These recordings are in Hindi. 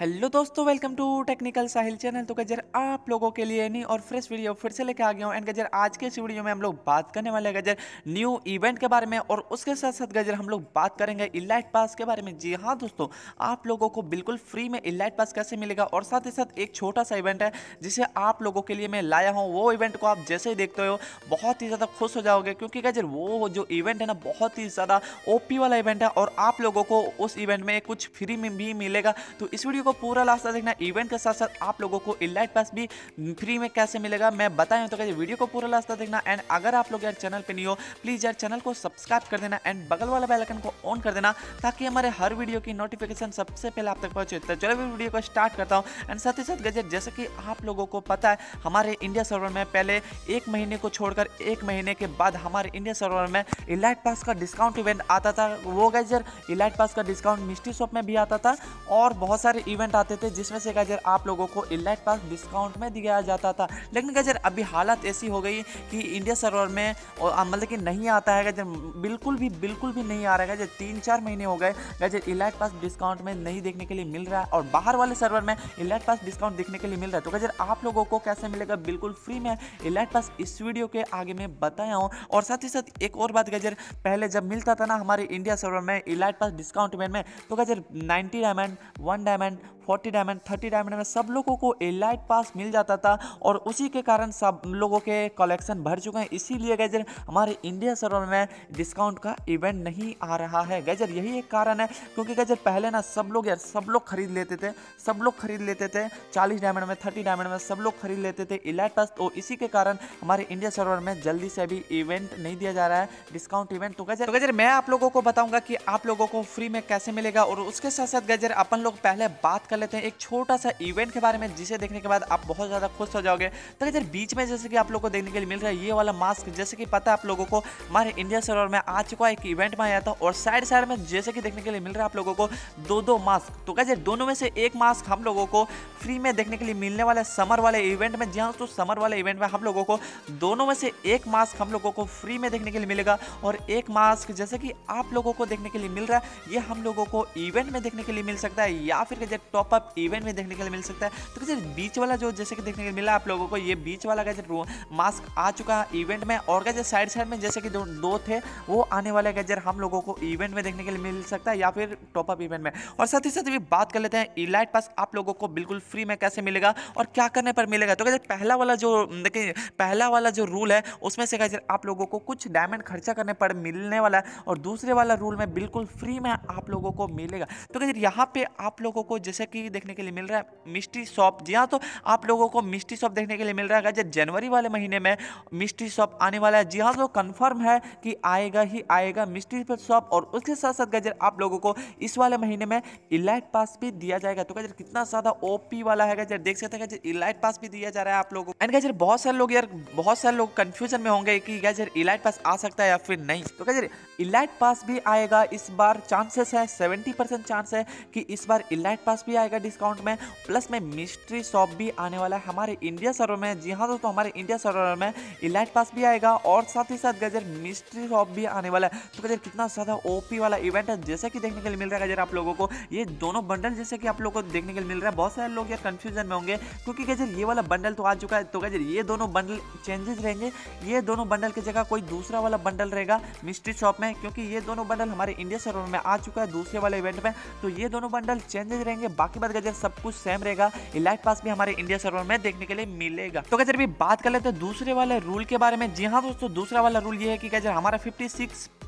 हेलो दोस्तों, welcome to technical Sahil channel. तो गजर, आप लोगों के लिए नई और फ्रेश वीडियो फिर से लेके आ गया हूँ। एंड गजर, आज के इस वीडियो में हम लोग बात करने वाले हैं गजर न्यू इवेंट के बारे में। और उसके साथ साथ गजर, हम लोग बात करेंगे इलाइट पास के बारे में। जी हाँ दोस्तों, आप लोगों को बिल्कुल फ्री में इलाइट पास कैसे मिलेगा? और साथ ही साथ एक छोटा सा इवेंट है, जिसे आप लोगों के लिए मैं लाया हूँ। वो इवेंट को आप जैसे ही देखते हो, बहुत ही ज़्यादा खुश हो जाओगे। क्योंकि गजर, वो जो इवेंट है ना, बहुत ही ज़्यादा ओपी वाला इवेंट है। और आप लोगों को उस इवेंट में कुछ फ्री में भी मिलेगा। तो इस वीडियो को पूरा लास्ट तक देखना इवेंट के साथ साथ आप लोगों को इलाइट पास भी फ्री में कैसे मिलेगा, मैं बताया तो कैसे वीडियो को पूरा लास्ट तक देखना। एंड अगर आप लोग यार चैनल पे नहीं हो प्लीज़ यार चैनल को सब्सक्राइब कर देना। एंड बगल वाला बेलाइकन को ऑन कर देना, ताकि हमारे हर वीडियो की नोटिफिकेशन सबसे पहले आप तक पहुँचे। तो चलो वीडियो को स्टार्ट करता हूँ। एंड साथ ही साथ गजर जैसे कि आप लोगों को पता है, हमारे इंडिया सर्वर में पहले एक महीने को छोड़कर एक महीने के बाद हमारे इंडिया सर्वर में इलाइट पास का डिस्काउंट इवेंट आता था। वो गजर इलाइट पास का डिस्काउंट मिस्ट्री शॉप में भी आता था। और बहुत सारे इवेंट आते थे, जिसमें से गजर आप लोगों को इलाइट पास डिस्काउंट में दिया जाता था। लेकिन गजर अभी हालत ऐसी हो गई कि इंडिया सर्वर में मतलब कि नहीं आता है गजर, बिल्कुल भी बिल्कुल भी नहीं आ रहा है गजर। तीन चार महीने हो गए, गजर इलाइट पास डिस्काउंट में नहीं देखने के लिए मिल रहा है, और बाहर वाले सर्वर में इलाइट पास डिस्काउंट देखने के लिए मिल रहा है। तो गजर आप लोगों को कैसे मिलेगा? बिल्कुल फ्री में इलाइट पास इस वीडियो के आगे में बताया हूँ। और साथ ही साथ एक और बात गजर, पहले जब मिलता था ना हमारे इंडिया सर्वर में इलाइट पास डिस्काउंट में तो गजर ninety diamond, one diamond forty diamond, thirty diamond में सब लोगों को एलाइट पास मिल जाता था और उसी के कारण सब लोगों के कलेक्शन भर चुके हैं। इसीलिए गैजर, हमारे इंडिया सर्वर में डिस्काउंट का इवेंट नहीं आ रहा है। गैजर, यही एक कारण है, क्योंकि गैजर, पहले ना सब लोग यार, सब लोग खरीद लेते थे, सब लोग खरीद लेते थे, चालीस डायमंड में, थर्टी डायमंड में सब लोग खरीद लेते थे इलाइट पास। तो इसी के कारण हमारे इंडिया सर्वर में जल्दी से अभी इवेंट नहीं दिया जा रहा है, डिस्काउंट इवेंट। तो गजर तो गजर, मैं आप लोगों को बताऊँगा कि आप लोगों को फ्री में कैसे मिलेगा और उसके साथ साथ गजर, अपन लोग पहले बात कर लेते हैं एक छोटा सा इवेंट के बारे में, जिसे देखने के बाद आप बहुत ज़्यादा खुश हो जाओगे। तो इधर बीच में जैसे कि आप लोग को देखने के लिए मिल रहा है ये वाला मास्क जैसे कि पता है आप लोगों को, हमारे इंडिया सर्वर में आ चुका है एक इवेंट में आया था और साइड साइड में जैसे कि देखने के लिए मिल रहा है आप लोगों को दो दो मास्क तो कैसे दोनों में से एक मास्क हम लोगों को फ्री में देखने के लिए मिलने वाले समर वाले इवेंट में। जहाँ तो समर वाले इवेंट में हम लोगों को दोनों में से एक मास्क हम लोगों को फ्री में देखने के लिए मिलेगा। और एक मास्क जैसे कि आप लोगों को देखने के लिए मिल रहा है, ये हम लोगों को इवेंट में देखने के लिए मिल सकता है। या फिर टॉप अप इवेंट में देखने के लिए मिल सकता है। तो कैसे बीच वाला जो जैसे कि देखने के लिए मिला आप लोगों को ये बीच वाला गैजेट मास्क आ चुका है इवेंट में और गैजेट साइड साइड में जैसे कि दो, थे वो आने वाले गैजेट हम लोगों को इवेंट में देखने के लिए मिल सकता है या फिर टॉप अप इवेंट में। और साथ ही साथ भी बात कर लेते हैं इलाइट पास आप लोगों को बिल्कुल फ्री में कैसे मिलेगा और क्या करने पर मिलेगा। तो गैजेट पहला वाला जो देखिए पहला वाला जो रूल है उसमें से गैजेट आप लोगों को कुछ डायमंड खर्चा करने पर मिलने वाला है और दूसरे वाला रूल में बिल्कुल फ्री में आप लोगों को मिलेगा। तो गैजेट यहाँ पे आप लोगों को जैसे कि देखने के लिए मिल रहा है मिस्ट्री शॉप। जी हाँ तो आप लोगों को मिस्ट्री शॉप देखने के लिए मिल रहा है जनवरी वाले महीने में मिस्ट्री शॉप आने वाला है। जी हाँ तो कन्फर्म है कि आएगा ही आएगा मिस्ट्री शॉप और उसके साथ साथ गजर आप लोगों को इस वाले महीने में इलाइट पास भी दिया जाएगा तो गजर कितना ज़्यादा ओपी वाला है गजर देख सकते हैं इलाइट पास भी दिया जा रहा है आप लोगों को। एंड गजर बहुत सारे लोग यार, बहुत सारे लोग कंफ्यूजन में होंगे कि गजर इलाइट पास आ सकता है या फिर नहीं। तो गजर इलाइट पास भी आएगा, इस बार चांसेस है सेवेंटी चांस है कि इस बार इलाइट पास भी आएगा डिस्काउंट में। प्लस में मिस्ट्री शॉप भी आने वाला है हमारे इंडिया सर्वर में। जी हाँ दोस्तों, हमारे इंडिया सर्वर में इलाइट पास भी आएगा और साथ ही साथ गजर मिस्ट्री शॉप भी आने वाला है। तो गजर कितना ज़्यादा ओपी वाला इवेंट है, जैसे कि देखने के लिए मिल रहा है गजर आप लोगों को। ये दोनों बंडल जैसे कि आप लोगों को देखने के लिए मिल रहा है। बहुत सारे लोग यार कन्फ्यूज़न में होंगे, क्योंकि गजर ये वाला बंडल तो आ चुका है। तो गजर ये दोनों बंडल चेंजेस रहेंगे। ये दोनों बंडल की जगह कोई दूसरा वाला बंडल रहेगा मिस्ट्री शॉप में, क्योंकि ये दोनों बंडल हमारे इंडिया सर्वर में आ चुका है दूसरे वाले इवेंट में। तो ये दोनों बंडल चेंजेस रहेंगे। बाकी बात गजर सब कुछ सेम रहेगा। लाइफ पास भी हमारे इंडिया सर्वर में देखने के लिए मिलेगा। तो कैसे बात कर लेते हैं दूसरे वाले रूल के बारे में। जी हाँ दोस्तों, दूसरा वाला रूल ये है कि हमारा फिफ्टी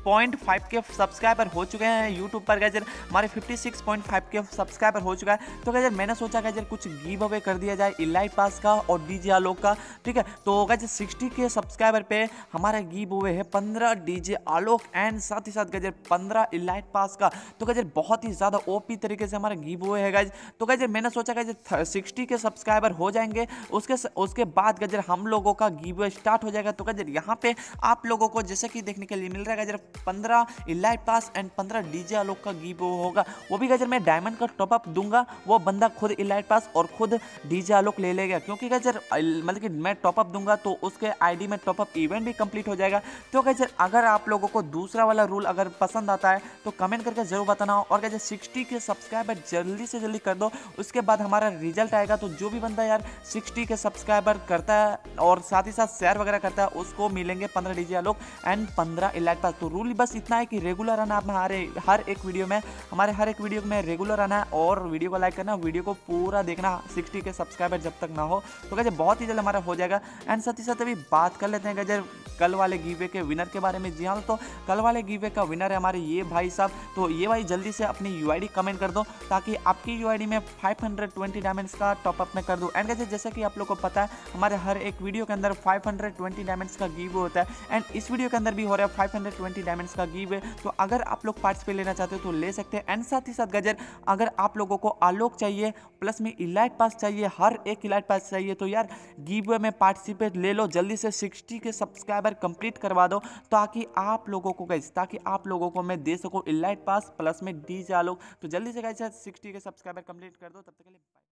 56.5 के सब्सक्राइबर हो चुके हैं यूट्यूब पर गैजर हमारे 56.5 के सब्सक्राइबर हो चुका है। तो गैजर मैंने सोचा गैजर कुछ गिव अवे कर दिया जाए इलाइट पास का और डीजे आलोक का, ठीक है? तो गैजर 60 के सब्सक्राइबर पे हमारा गिव अवे है 15 डीजे आलोक एंड साथ ही साथ गैजर 15 इलाइट पास का। तो गैजर बहुत ही ज़्यादा ओपी तरीके से हमारा गिव अवे है गैज तो गैजर मैंने सोचा गैजर सिक्सटी के सब्सक्राइबर हो जाएँगे। उसके उसके बाद गजर हम लोगों का गिव अवे स्टार्ट हो जाएगा। तो गजर यहाँ पे आप लोगों को जैसे कि देखने के लिए मिल रहा है गजर पंद्रह इलाइट पास एंड पंद्रह डीजे आलोक का गिव होगा। वो भी गजर मैं डायमंड का टॉपअप दूँगा, वो बंदा खुद इलाइट पास और खुद डीजे आलोक ले लेगा। क्योंकि गजर मतलब कि मैं टॉपअप दूँगा तो उसके आईडी में टॉपअप इवेंट भी कंप्लीट हो जाएगा। तो गजर अगर आप लोगों को दूसरा वाला रूल अगर पसंद आता है तो कमेंट करके ज़रूर बताना और गजर सिक्सटी के सब्सक्राइबर जल्दी से जल्दी कर दो। उसके बाद हमारा रिज़ल्ट आएगा तो जो भी बंदा यार सिक्सटी के सब्सक्राइबर करता है और साथ ही साथ शेयर वगैरह करता है, उसको मिलेंगे पंद्रह डीजे आलोक एंड पंद्रह इलाइट पास तो रूल बस इतना है कि रेगुलर आना आप हमारे हर एक वीडियो में, हमारे हर एक वीडियो में रेगुलर आना है और वीडियो को लाइक करना वीडियो को पूरा देखना सिक्सटी के सब्सक्राइबर जब तक ना हो तो गजर बहुत ही जल्द हमारा हो जाएगा। एंड साथ ही साथ अभी बात कर लेते हैं गजर कल वाले गीवे के विनर के बारे में। जी हाँ तो कल वाले गीवे का विनर है हमारे ये भाई साहब। तो ये भाई जल्दी से अपनी यूआईडी कमेंट कर दो, ताकि आपकी यूआईडी में फाइव हंड्रेड डायमंड्स का टॉपअप में कर दूँ। एंड गजर जैसे कि आप लोग को पता है, हमारे हर एक वीडियो के अंदर 520 डायमंड्स का गिव होता है। एंड इस वीडियो के अंदर भी हो रहा है 520 डायमंड्स का गिव है तो अगर आप लोग पार्टिसिपेट लेना चाहते हो तो ले सकते हैं। एंड साथ ही साथ, गजर, अगर आप लोगों को आलोक चाहिए प्लस में इलाइट पास चाहिए, हर एक इलाइट पास चाहिए तो यार गिव में पार्टिसिपेट ले लो। जल्दी से सिक्सटी के सब्सक्राइबर कंप्लीट करवा दो, ताकि आप लोगों को गैस ताकि आप लोगों को मैं दे सकूँ इलाइट पास प्लस में डी आलोक। तो जल्दी से गैस सिक्सटी के सब्सक्राइबर कंप्लीट कर दो। तब तक के लिए